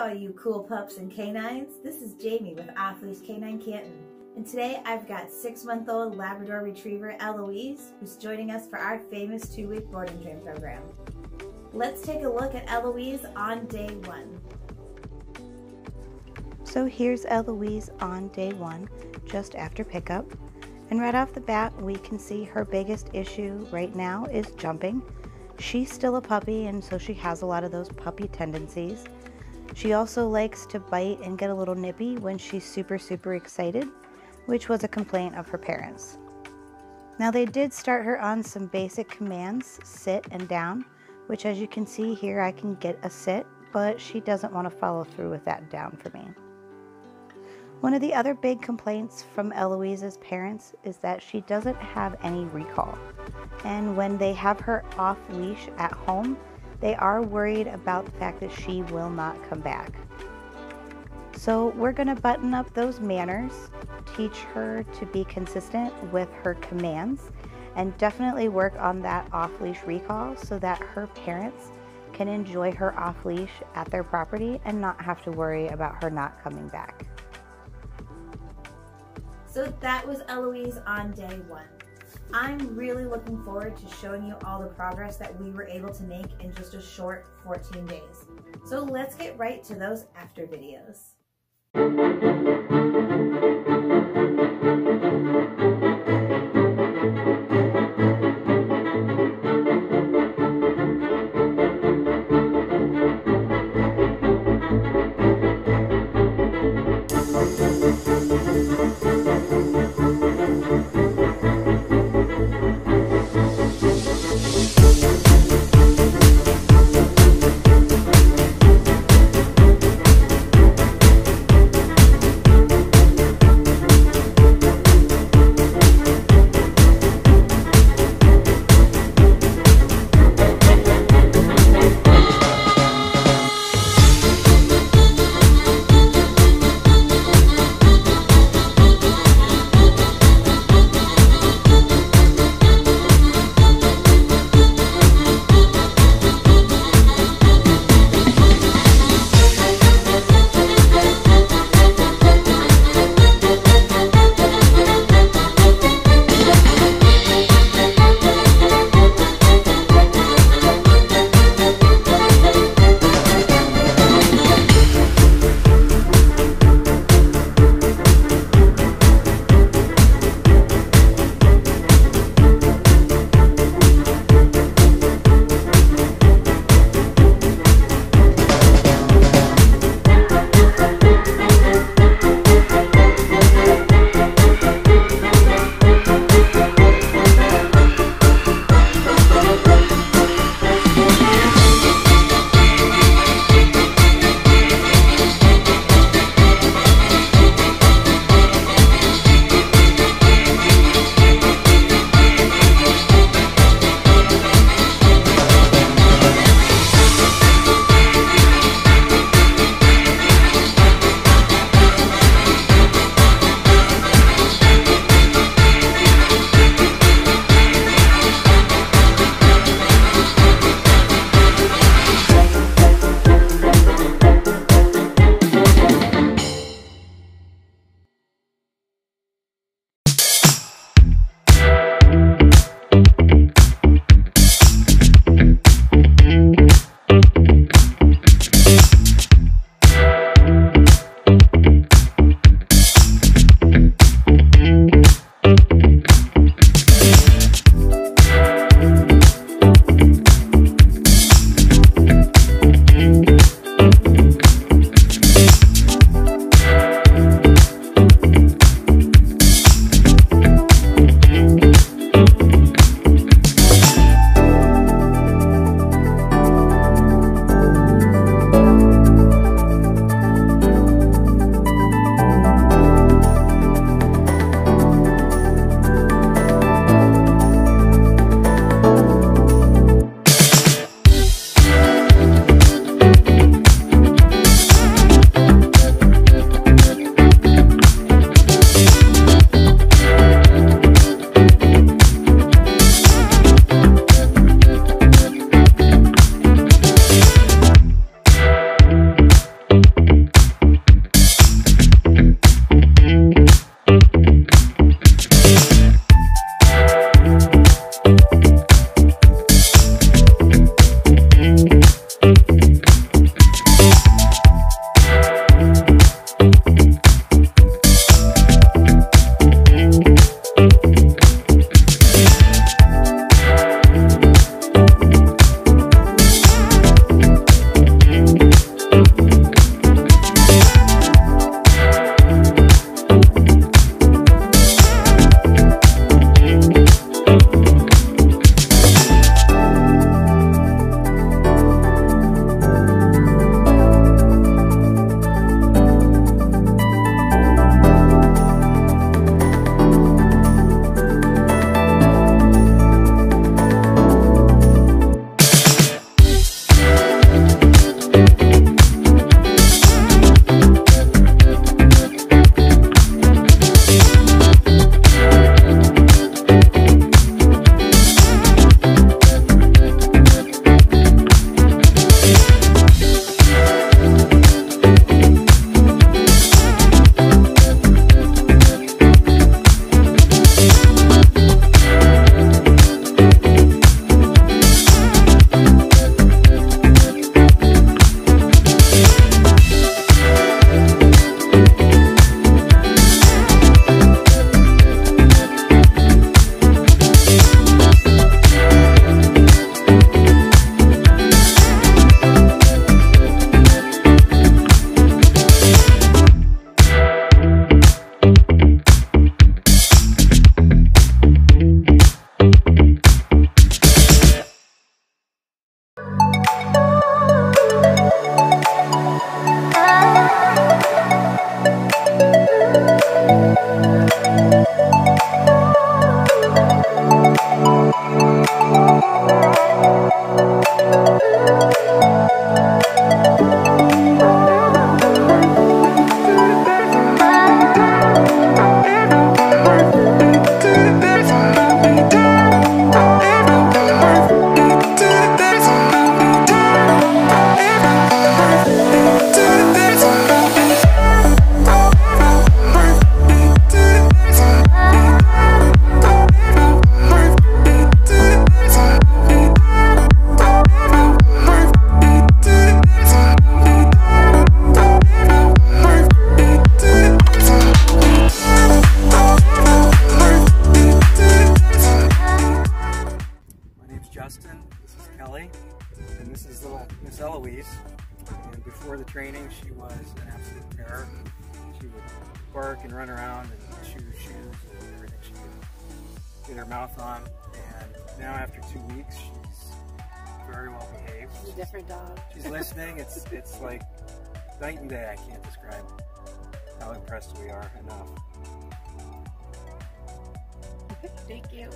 all you cool pups and canines. This is Jamie with Off K9 Canton. And today I've got six month old Labrador Retriever Eloise, who's joining us for our famous two week boarding train program. Let's take a look at Eloise on day one. So here's Eloise on day one, just after pickup. And right off the bat, we can see her biggest issue right now is jumping. She's still a puppy, and so she has a lot of those puppy tendencies. She also likes to bite and get a little nippy when she's super, super excited, which was a complaint of her parents. Now, they did start her on some basic commands sit and down, which, as you can see here, I can get a sit, but she doesn't want to follow through with that down for me. One of the other big complaints from Eloise's parents is that she doesn't have any recall. And when they have her off leash at home, they are worried about the fact that she will not come back. So we're going to button up those manners, teach her to be consistent with her commands, and definitely work on that off leash recall so that her parents can enjoy her off leash at their property and not have to worry about her not coming back. So that was Eloise on day one. I'm really looking forward to showing you all the progress that we were able to make in just a short 14 days. So let's get right to those after videos. Música she was an absolute terror. She would bark and run around and chew shoes and everything she could get her mouth on. And now after two weeks, she's very well behaved. She's a different dog. She's listening. It's it's like night and day. I can't describe how impressed we are enough. Thank you.